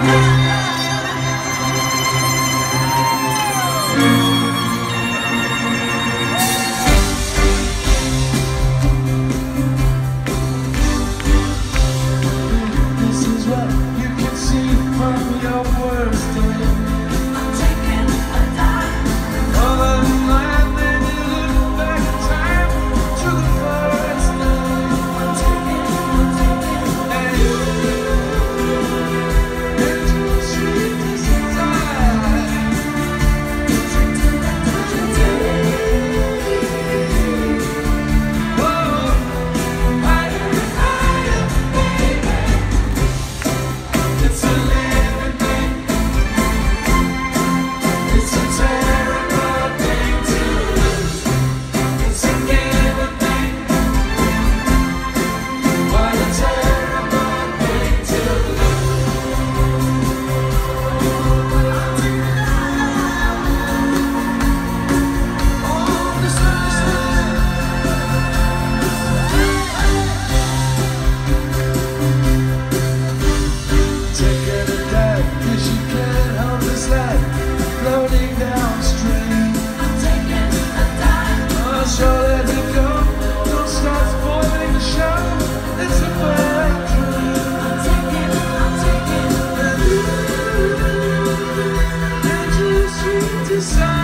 This is what you can see from your enemy. sun.